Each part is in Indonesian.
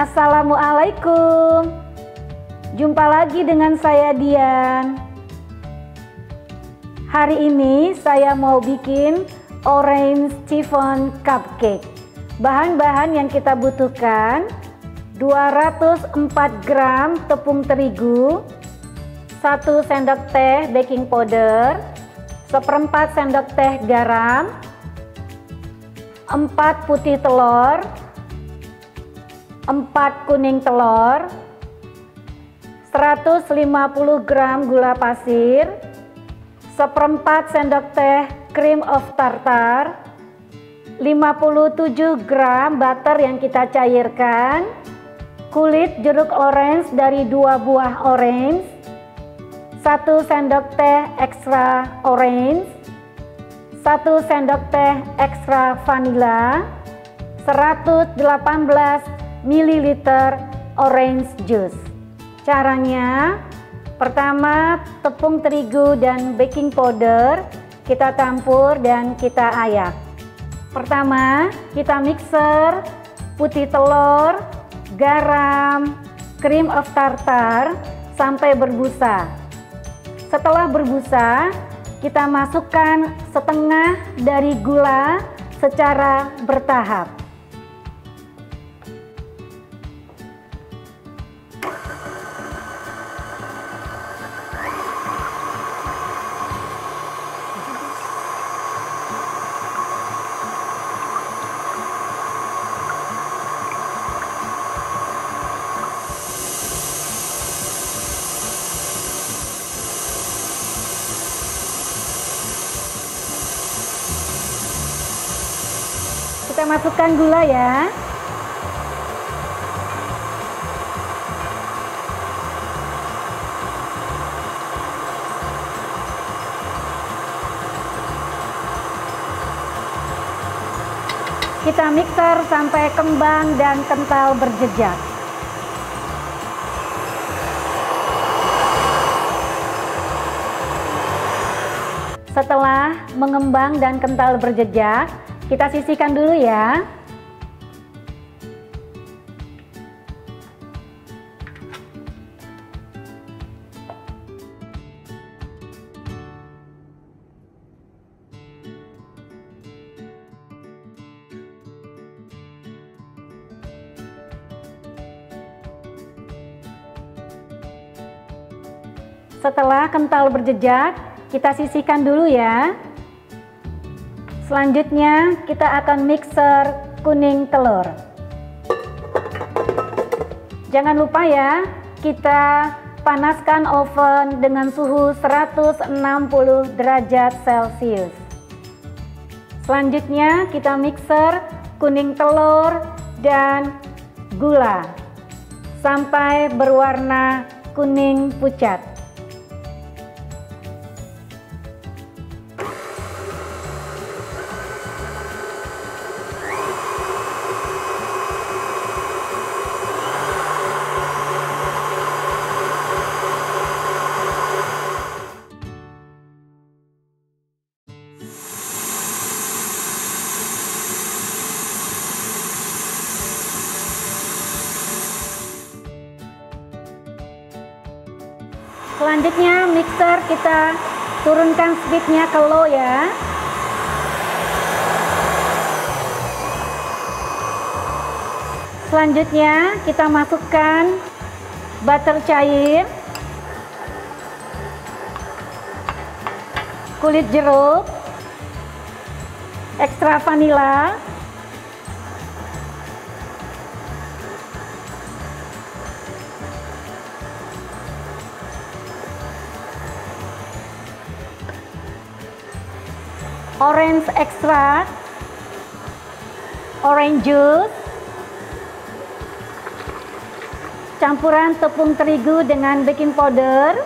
Assalamualaikum. Jumpa lagi dengan saya Dian. Hari ini saya mau bikin orange chiffon cupcake. Bahan-bahan yang kita butuhkan 204 gram tepung terigu, 1 sendok teh baking powder, seperempat sendok teh garam, 4 putih telur, 4 kuning telur, 150 gram gula pasir, seperempat sendok teh cream of tartar, 57 gram butter yang kita cairkan, kulit jeruk orange dari dua buah orange, satu sendok teh ekstra orange, satu sendok teh ekstra vanilla, 118 ml orange juice. Caranya, Pertama, tepung terigu dan baking powder kita campur dan kita ayak. Pertama, kita mixer putih telur, garam, cream of tartar sampai berbusa. Setelah berbusa, kita masukkan setengah dari gula secara bertahap. Kita masukkan gula ya. Kita mixer sampai kembang dan kental berjejak. Setelah mengembang dan kental berjejak, kita sisihkan dulu ya. Setelah kental berjejak, kita sisihkan dulu ya. Selanjutnya kita akan mixer kuning telur. Jangan lupa ya, kita panaskan oven dengan suhu 160 derajat Celcius. Selanjutnya kita mixer kuning telur dan gula sampai berwarna kuning pucat. Selanjutnya mixer kita turunkan speednya ke low ya. Selanjutnya kita masukkan butter cair, kulit jeruk, ekstra vanila, orange extract, orange juice, campuran tepung terigu dengan baking powder,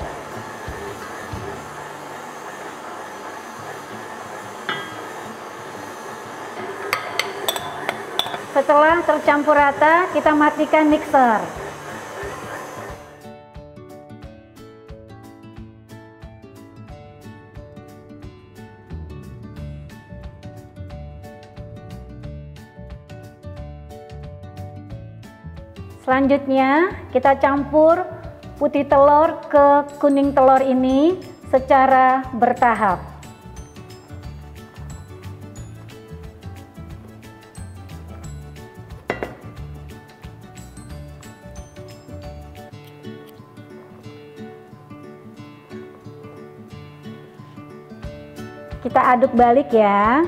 Setelah tercampur rata, kita matikan mixer. Selanjutnya kita campur putih telur ke kuning telur ini secara bertahap. Kita aduk balik ya.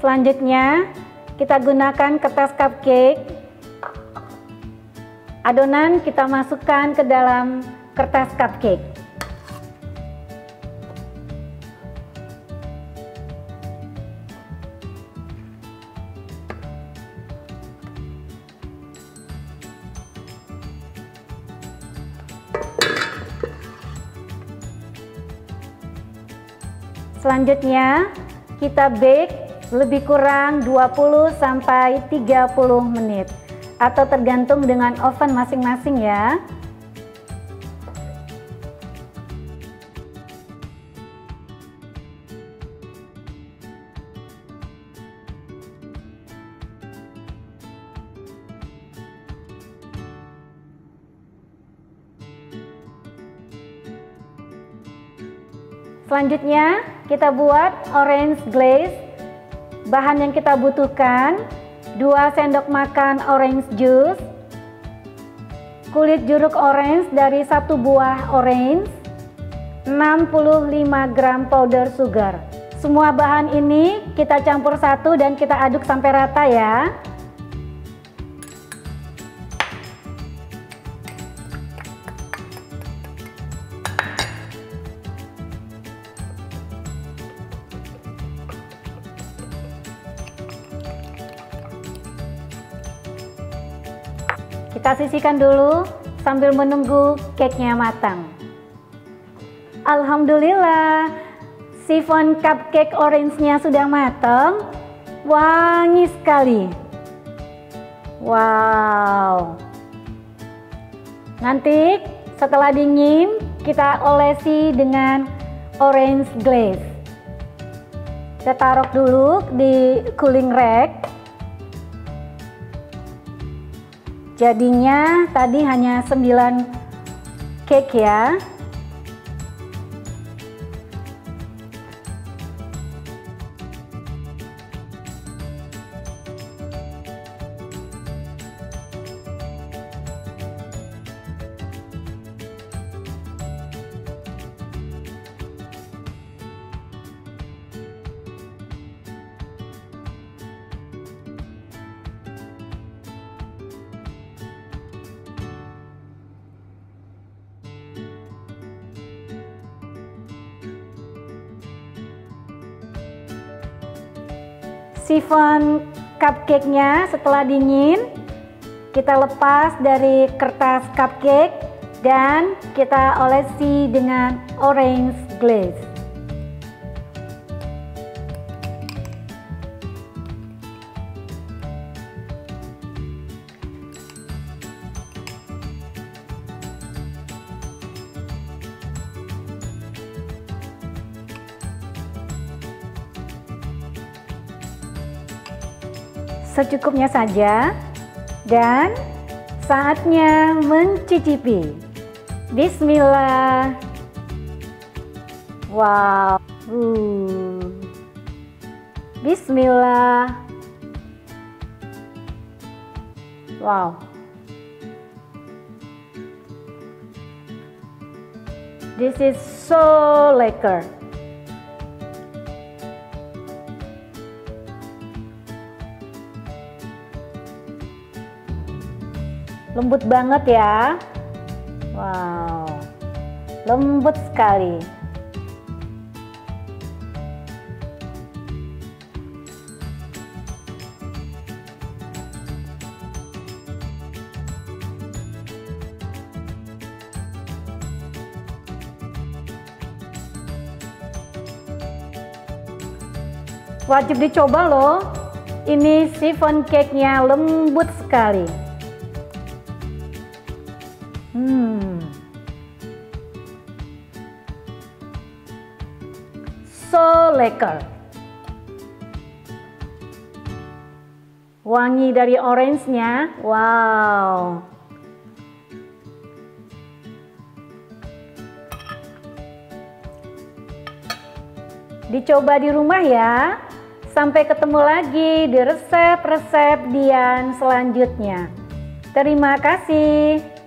Selanjutnya, kita gunakan kertas cupcake. Adonan kita masukkan ke dalam kertas cupcake. Selanjutnya, kita bake lebih kurang 20 sampai 30 menit atau tergantung dengan oven masing-masing ya. Selanjutnya kita buat orange glaze Bahan yang kita butuhkan 2 sendok makan orange juice Kulit jeruk orange dari satu buah orange 65 gram powder sugar. Semua bahan ini kita campur satu dan kita aduk sampai rata ya Kita sisihkan dulu sambil menunggu cake-nya matang. Alhamdulillah, sifon cupcake orange-nya sudah matang. Wangi sekali. Wow. Nanti setelah dingin, kita olesi dengan orange glaze. Kita taruh dulu di cooling rack Jadinya tadi hanya 9 cake ya. Sifon cupcake-nya setelah dingin kita lepas dari kertas cupcake dan kita olesi dengan orange glaze. secukupnya saja dan saatnya mencicipi. Bismillah. Wow. hmm. Bismillah. Wow. This is so lekker. Lembut banget ya. Wow. Lembut sekali. Wajib dicoba loh. Ini chiffon cake-nya lembut sekali. So lekker. Wangi dari orange-nya. Wow. Dicoba di rumah ya. Sampai ketemu lagi di resep-resep Dian selanjutnya. Terima kasih.